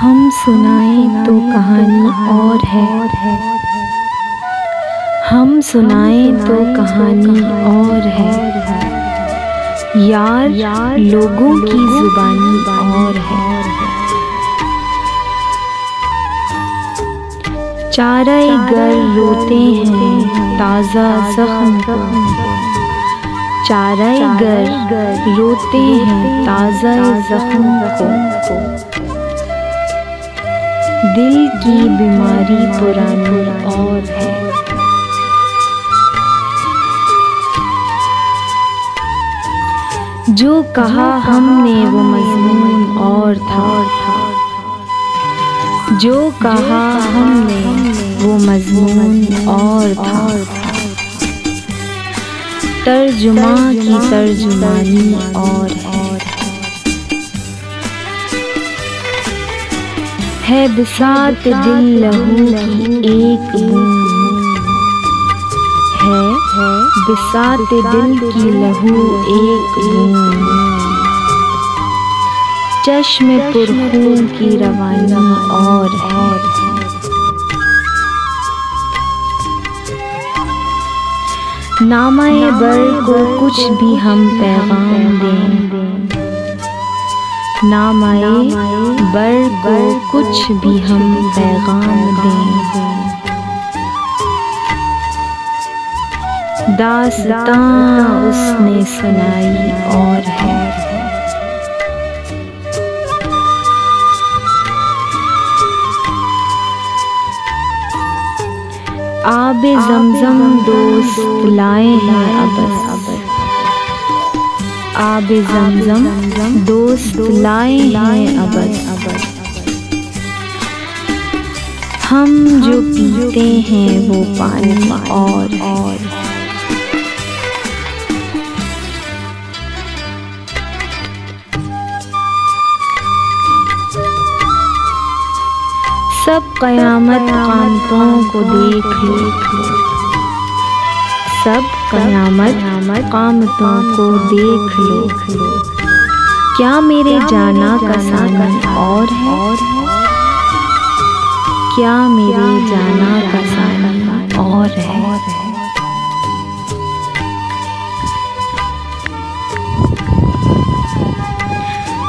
हम सुनाएँ तो कहानी और है। हम सुनाएँ तो कहानी और है। यार यार लोगों की जुबानी और है। चारे गर रोते हैं ताज़ा जख्म को। चारे गर रोते हैं ताज़ा जख्म को। दिल की बीमारी पुरानी और है। जो कहा हमने वो मजमून और था। जो कहा हमने वो मजमून और था। तर्जुमा की तर्जुमानी और है। है बिसात दिल लहू की एक बूंद। है बिसात दिल की लहू एक बूंद। चश्म पुरखून की रवानी और है। नामाए बर को कुछ भी हम पैगाम दें। नामाए बर को कुछ भी हम पैगाम दें। दास्तां उसने सुनाई और है। आब जमजम दोस्त लाए हैं अबस। आब जमजम, दोस्त लाए हैं अबस। हम जो पीते हैं वो पानी और। और सब कयामत कामतों को देख लो। सब कयामत कामतों को देख लो। क्या मेरे जाना का सानी और है? क्या मेरे जाना का सानी और है?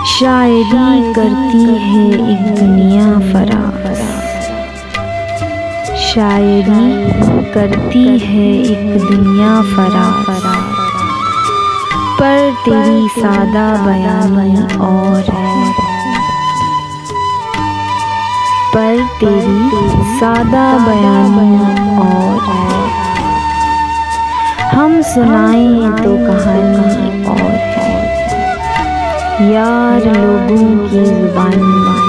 शायरी करती है एक दुनिया शायरी करती है एक दुनिया फराज पर तेरी सादा बयानी और है। पर तेरी सादा बयानी और है। हम सुनाएँ तो कहानी और है। यार लोगों की जुबानी